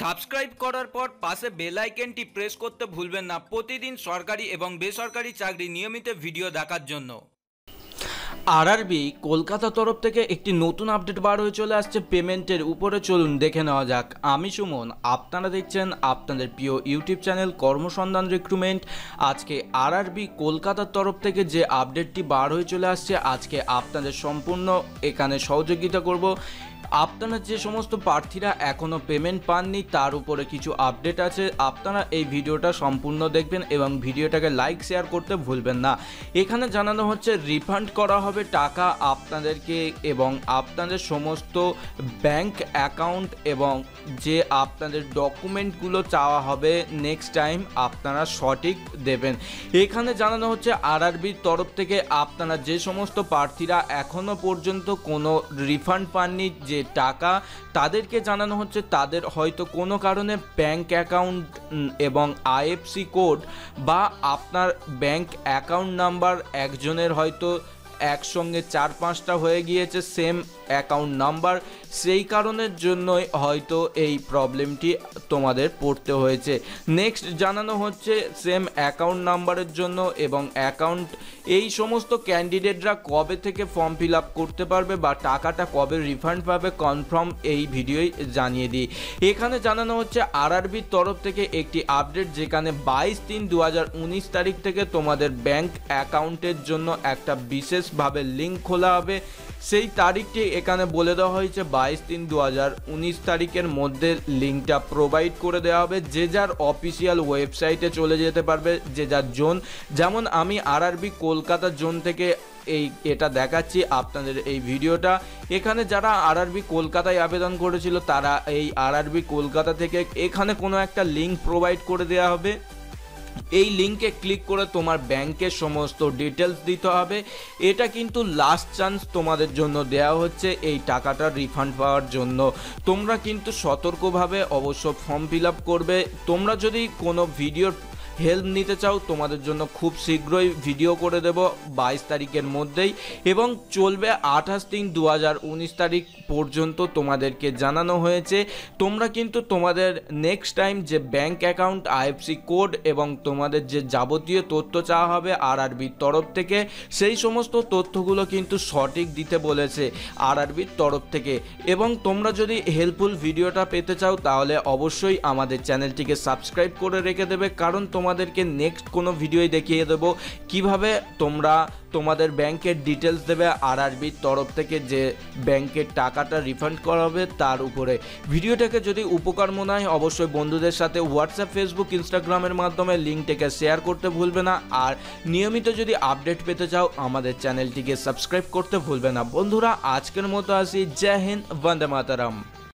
Subscribe করার পর পাশে বেল আইকনটি প্রেস করতে ভুলবেন না। প্রতিদিন সরকারি এবং বেসরকারি চাকরি নিয়মিত ভিডিও দেখার জন্য। আরআরবি কলকাতা তরফ থেকে একটি নতুন আপডেট বার হয়ে চলে আসছে পেমেন্টের উপরে। চলুন দেখে নেওয়া যাক। আমি সুমন, আপনারা দেখছেন আপনাদের প্রিয় ইউটিউব চ্যানেল কর্মসন্ধান রিক্রুটমেন্ট। আজকে আরআরবি কলকাতার তরফ থেকে যে আপডেটটি বার হয়ে চলে আসছে, আজকে আপনাদের সম্পূর্ণ এখানে সহযোগিতা করব। আপনারা যে সমস্ত প্রার্থীরা এখনও পেমেন্ট পাননি, তার উপরে কিছু আপডেট আছে। আপনারা এই ভিডিওটা সম্পূর্ণ দেখবেন এবং ভিডিওটাকে লাইক শেয়ার করতে ভুলবেন না। এখানে জানানো হচ্ছে রিফান্ড করা হবে টাকা আপনাদেরকে এবং আপনাদের সমস্ত ব্যাংক অ্যাকাউন্ট এবং যে আপনাদের ডকুমেন্টগুলো চাওয়া হবে নেক্সট টাইম আপনারা সঠিক দেবেন। এখানে জানানো হচ্ছে, আরআরবির তরফ থেকে আপনারা যে সমস্ত প্রার্থীরা এখনও পর্যন্ত কোনো রিফান্ড পাননি, যে টাকা তাদেরকে জানানো হচ্ছে, তাদের হয়তো কোনো কারণে ব্যাংক অ্যাকাউন্ট এবং আইএফসি কোড বা আপনার ব্যাংক অ্যাকাউন্ট নাম্বার একজনের হয়তো একসঙ্গে চার পাঁচটা হয়ে গিয়েছে, সেম অ্যাকাউন্ট নাম্বার সেই কারণের জন্যই হয়তো এই প্রবলেমটি তোমাদের পড়তে হয়েছে। নেক্সট জানানো হচ্ছে সেম অ্যাকাউন্ট নাম্বারের জন্য এবং অ্যাকাউন্ট এই সমস্ত ক্যান্ডিডেটরা কবে থেকে ফর্ম ফিল আপ করতে পারবে বা টাকাটা কবে রিফান্ড পাবে কনফার্ম এই ভিডিওই জানিয়ে দিই। এখানে জানানো হচ্ছে আরআরবির তরফ থেকে একটি আপডেট যেখানে বাইশ তিন দু তারিখ থেকে তোমাদের ব্যাংক অ্যাকাউন্টের জন্য একটা বিশেষভাবে লিঙ্ক খোলা হবে। সেই তারিখটি এখানে বলে দেওয়া হয়েছে বাইশ তিন দু তারিখের মধ্যে লিঙ্কটা প্রোভাইড করে দেওয়া হবে। যে যার অফিসিয়াল ওয়েবসাইটে চলে যেতে পারবে, যে যার জোন। যেমন আমি আরআরবি কলকাতা জোন থেকে এই এটা দেখাচ্ছি আপনাদের এই ভিডিওটা। এখানে যারা আরআরবি কলকাতায় আবেদন করেছিল, তারা এই আরআরবি কলকাতা থেকে এখানে কোনো একটা লিঙ্ক প্রোভাইড করে দেওয়া হবে। এই লিঙ্কে ক্লিক করে তোমার ব্যাংকের সমস্ত ডিটেলস দিতে হবে। এটা কিন্তু লাস্ট চান্স তোমাদের জন্য দেওয়া হচ্ছে এই টাকাটা রিফান্ড পাওয়ার জন্য। তোমরা কিন্তু সতর্কভাবে অবশ্য ফর্ম ফিল আপ করবে। তোমরা যদি কোনো ভিডিওর হেল্প নিতে চাও, তোমাদের জন্য খুব শীঘ্রই ভিডিও করে দেব বাইশ তারিখের মধ্যেই এবং চলবে আঠাশ তিন দু তারিখ পর্যন্ত তোমাদেরকে জানানো হয়েছে। তোমরা কিন্তু তোমাদের নেক্সট টাইম যে ব্যাংক অ্যাকাউন্ট আইএফসি কোড এবং তোমাদের যে যাবতীয় তথ্য চাওয়া হবে আর আরবির তরফ থেকে, সেই সমস্ত তথ্যগুলো কিন্তু সঠিক দিতে বলেছে আরআরবির তরফ থেকে। এবং তোমরা যদি হেল্পফুল ভিডিওটা পেতে চাও, তাহলে অবশ্যই আমাদের চ্যানেলটিকে সাবস্ক্রাইব করে রেখে দেবে, কারণ তোমাদেরকে নেক্সট কোনো ভিডিওই দেখিয়ে দেবো। কীভাবে তোমরা তোমাদের ব্যাংকের ডিটেলস দেবে, আরআরবির তরফ থেকে যে ব্যাংকের টাকাটা রিফান্ড করা হবে তার উপরে। ভিডিওটাকে যদি উপকার মনে হয়, অবশ্যই বন্ধুদের সাথে হোয়াটসঅ্যাপ ফেসবুক ইনস্টাগ্রামের মাধ্যমে লিঙ্কটাকে শেয়ার করতে ভুলবে না। আর নিয়মিত যদি আপডেট পেতে চাও, আমাদের চ্যানেলটিকে সাবস্ক্রাইব করতে ভুলবে না। বন্ধুরা, আজকের মতো আসি। জয় হিন্দ, বন্দে মাতারাম।